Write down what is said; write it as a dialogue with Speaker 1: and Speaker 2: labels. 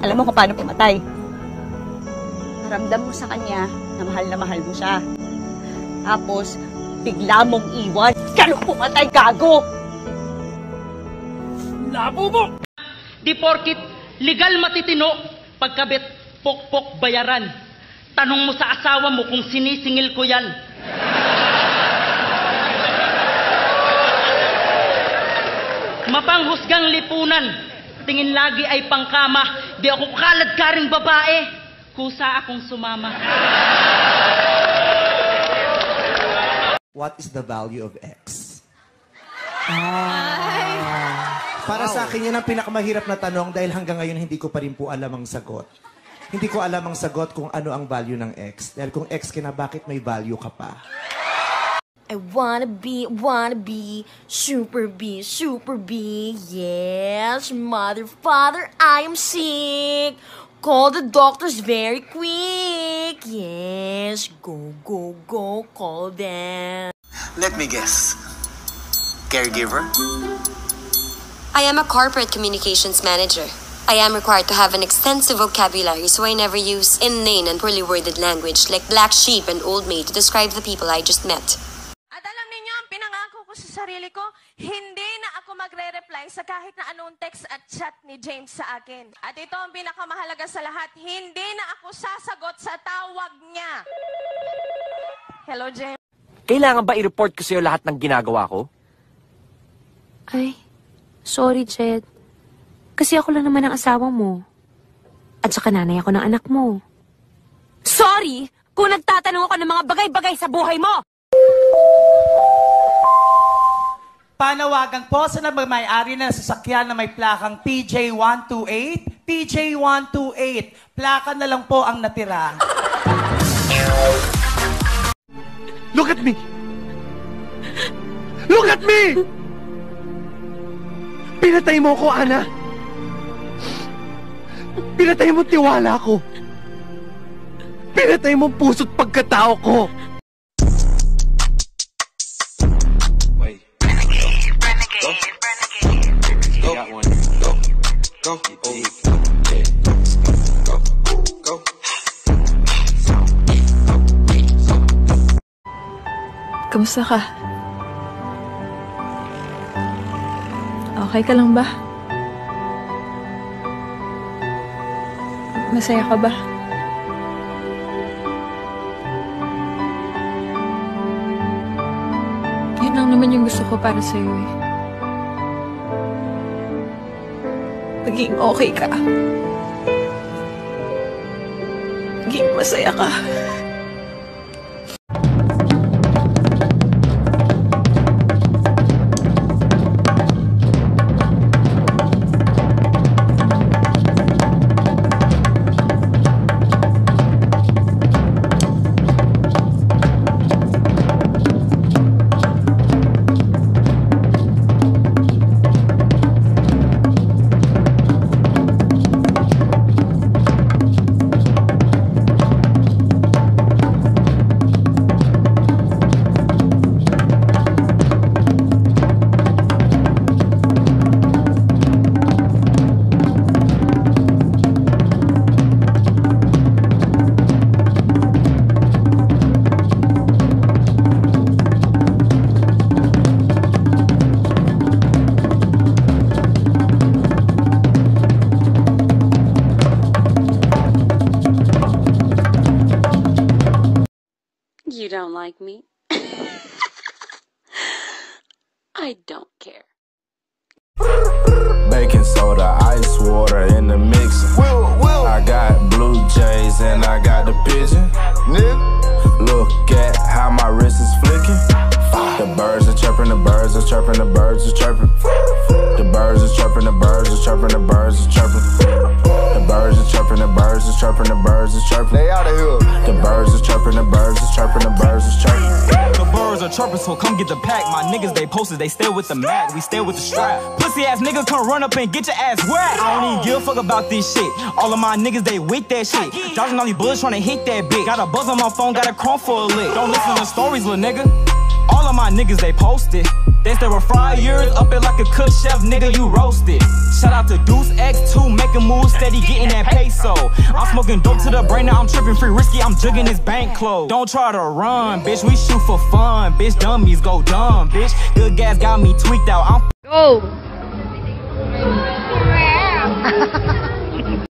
Speaker 1: Alam mo kung paano pumatay? Ramdam mo sa kanya na mahal na mahal mo siya. Tapos, bigla mong iwan. Ganun pumatay, gago!
Speaker 2: Labo mo! Di porkit legal matitino, pagkabit pokpok bayaran. Tanong mo sa asawa mo kung sinisingil ko yan. Mapanghusgang lipunan, tingin lagi ay pangkama, di ako kalad karing babae, kusa akong sumama.
Speaker 3: What is the value of X?
Speaker 4: Ah.
Speaker 3: Para sa akin, yan ang pinakamahirap na tanong dahil hanggang ngayon hindi ko pa rin po alam ang sagot. Hindi ko alam ang sagot kung ano ang value ng X. Dahil kung X ka na, bakit may value ka pa?
Speaker 4: I wanna be, wanna be, super B, super B, yes, mother, father, I am sick. Call the doctors very quick, yes, go, go, go, call them.
Speaker 5: Let me guess. Caregiver?
Speaker 6: I am a corporate communications manager. I am required to have an extensive vocabulary so I never use inane and poorly worded language like black sheep and old maid to describe the people I just met.
Speaker 7: Ko, hindi na ako magre-reply sa kahit na anong text at chat ni James sa akin. At ito ang pinakamahalaga sa lahat, hindi na ako sasagot sa tawag niya. Hello, James.
Speaker 8: Kailangan ba i-report ko sa'yo lahat ng ginagawa ko?
Speaker 9: Ay, sorry, Jed. Kasi ako lang naman ang asawa mo. At saka nanay ako ng anak mo. Sorry kung nagtatanong ako ng mga bagay-bagay sa buhay mo!
Speaker 10: Panawagan po sa nagmamayari ng sasakyan na may plakang PJ128, PJ128. Plaka na lang po ang natira.
Speaker 8: Look at me! Look at me! Pinatay mo ko, Ana! Pinatay mo tiwala ko! Pinatay mo puso't pagkatao ko!
Speaker 5: Go. Go. Go.
Speaker 11: Kamusta ka? Okay ka lang ba? Masaya ka ba? Yun lang naman yung gusto ko para sa'yo eh. Maging okay ka. Maging masaya ka.
Speaker 12: Don't like me? I don't care.
Speaker 13: Baking soda, ice water in the mix. I got blue jays and I got the pigeon. Look at how my wrist is flicking. The birds are chirping, the birds are chirping, the birds are chirping. The birds are chirping, the birds are chirping, the birds are chirping. The birds are chirping, the birds are chirping, the birds are chirping. They out of here. The birds are chirping, the birds are chirping, the birds are
Speaker 14: so come get the pack. My niggas, they posted, they stay with the Mac. We stay with the strap. Pussy ass nigga, come run up and get your ass wet. I don't even give a fuck about this shit. All of my niggas, they with that shit. Dodging all these bullets, trying to hit that bitch. Got a buzz on my phone, got a chrome for a lick. Don't listen to the stories, little nigga. All of my niggas, they posted. They stir fry fryers, up it like a cook chef, nigga, you roasted. Shout out to Deuce X2, making moves steady, getting that peso. I'm smoking dope to the brain, now I'm tripping free risky, I'm jugging this bank clothes. Don't try to run, bitch, we shoot for fun. Bitch, dummies go dumb, bitch. Good gas got me tweaked out, I'm.
Speaker 15: Oh.